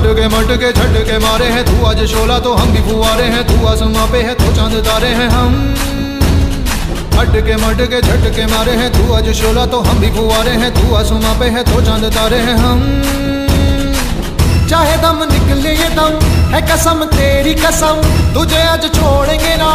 के मटके झटके मारे हैं। तू आज शोला तो हम भी फुआरे हैं। तू आसमां पे है तो चाँद तारे हैं हम। हटके मटके झटके मारे हैं। तू आज शोला तो हम भी फुआरे हैं। तू आसमां पे है तो चाँद तारे हैं हम। चाहे दम निकले ये दम, है कसम तेरी कसम। तुझे आज छोड़ेंगे ना